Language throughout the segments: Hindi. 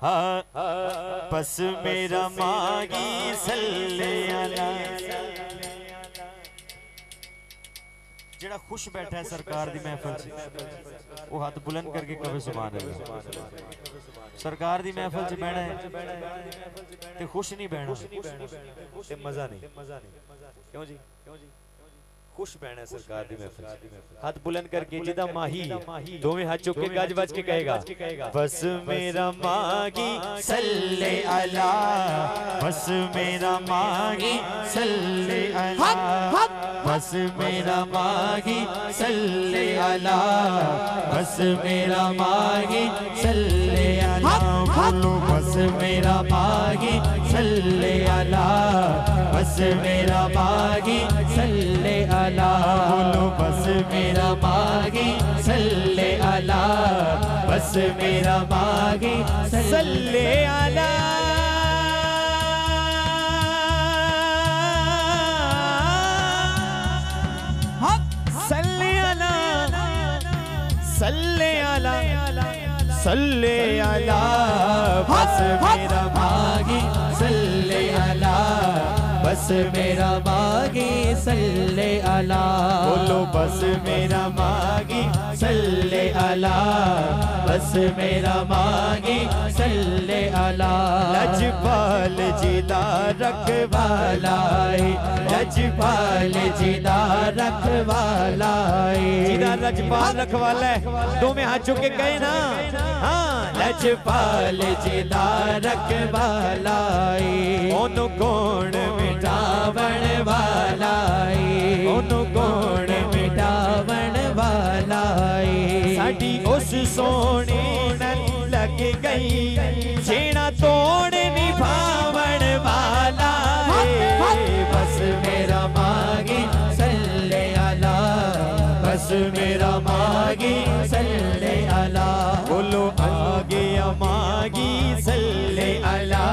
हाँ बस मेरा मागी सल्ले अला ਜਿਹੜਾ ਖੁਸ਼ ਬੈਠਾ ਹੈ ਸਰਕਾਰ ਦੀ ਮਹਿਫਲ 'ਚ ਉਹ ਹੱਥ ਬੁਲੰਦ ਕਰਕੇ ਕਵੇ ਸੁਭਾਨ ਅੱਲਾਹ ਸਰਕਾਰ ਦੀ ਮਹਿਫਲ 'ਚ ਬਹਿਣਾ ਹੈ ਤੇ ਖੁਸ਼ ਨਹੀਂ ਬਹਿਣਾ ਤੇ ਮਜ਼ਾ ਨਹੀਂ ਕਿਉਂ ਜੀ खुश बहना सरकार दी महफिल हाथ बुलंद करके जिदा माही। दो हाथ चुक के गाज बज के कहेगा। बस मेरा मागी सल्ले अला बस मेरा मागी सल्ले अला बस मेरा मागी सल्ले अला बस मेरा मागी सल्ले अला बस मेरा मागी सल्ले अला बस मेरा मागी सल्ले अला। बोलो बस मेरा मागी सल्ले अला। बस मेरा मागी सल्ले अला। सल्ले अला। सल्ले अला। सल्ले अला। बस मेरा मागी सल्ले बस मेरा मागी सल्ले अला। बोलो बस मेरा मागी सल्ले अला। बस मेरा मागी सल्ले अला। लजपाल जिदा रखवालाई। लजपाल जिदा रखवालाई। जिदा लजपाल रखवाला। दो में हाथ चुक कहे ना। हाँ लजपाल जिदा रखवालाई। ओनु साडी उस सोने लग गई। छेड़ा तोड़ निभावण वाला है। बस मेरा मागी सल्ले अला बस मेरा मागी सल्ले अला बोलो आ गया मागी सल्ले अला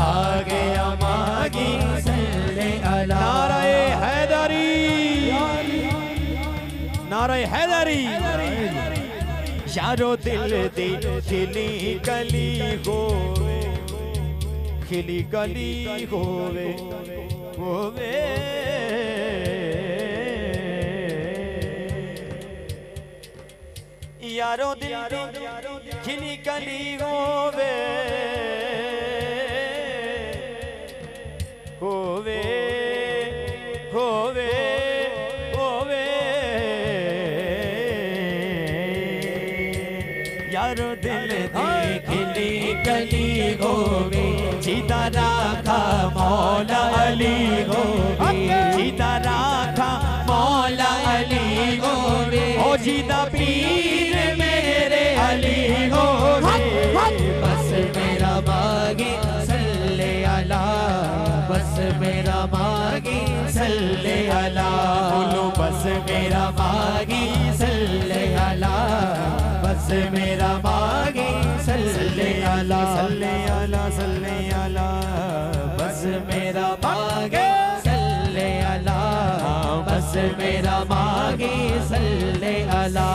आ गया मागी सल्ले अला नाराए हैदरी। नाराए हैदरी। यारो दिल दी खिली कली होवे खिली कली होवे होवे यारो दिल दी खिली कली होवे यारो दिल दे खिली कली होवे जीता राखा मौला अली होवे जीता राखा मौला अली होवे ओ पीर सल्ले आला सल्ले आला सल्ले आला। बस मेरा मागे सल्ले आला। बस मेरा मागे सल्ले आला।